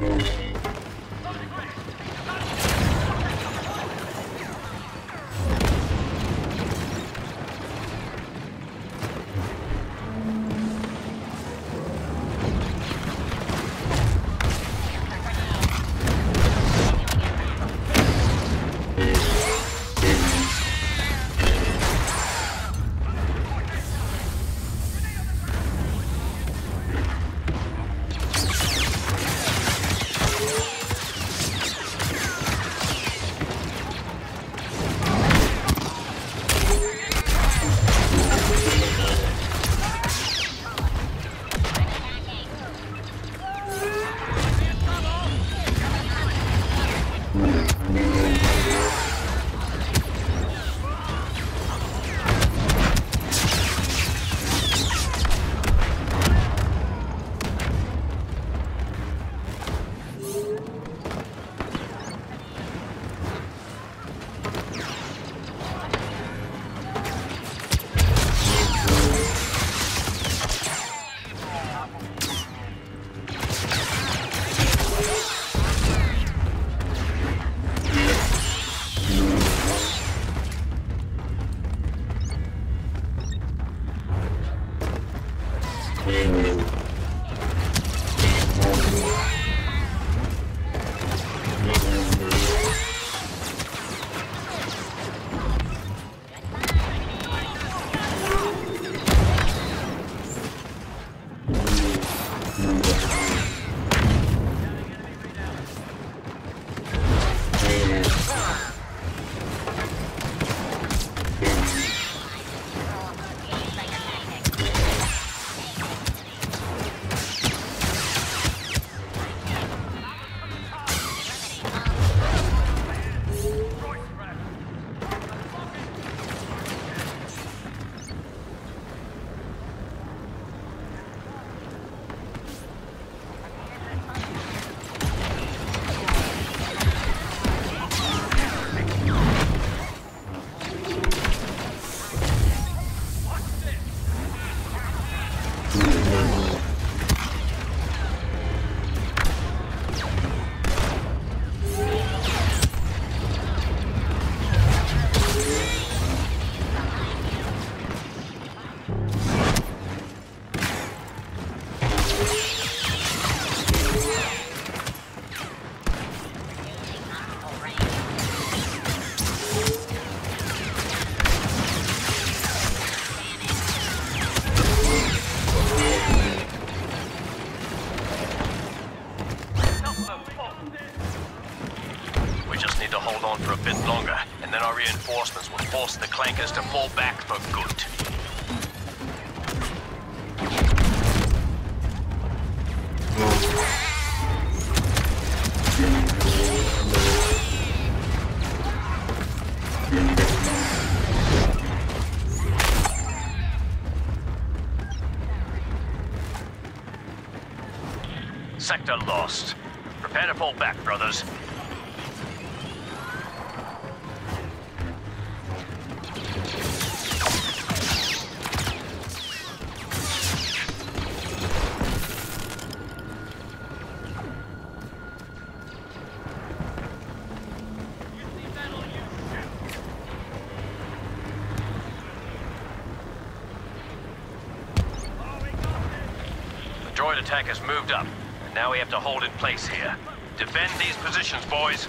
We and then our reinforcements will force the clankers to fall back for good. Sector lost. Prepare to fall back, brothers. Attack has moved up, and now we have to hold in place here. Defend these positions, boys.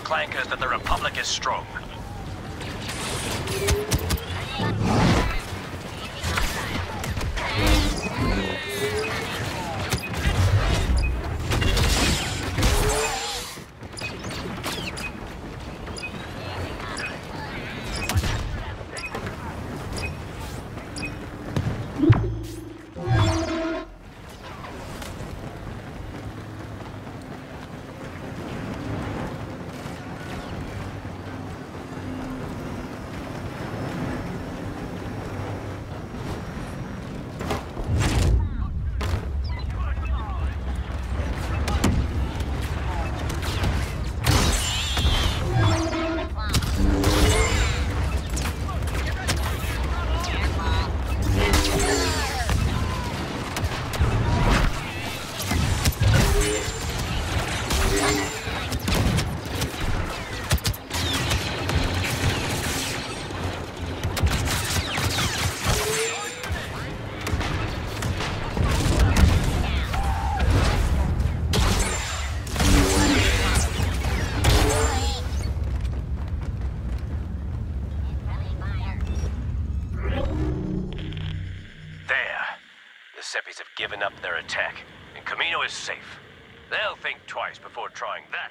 Clankers that the Republic is strong. Given up their attack, and Camino is safe. They'll think twice before trying that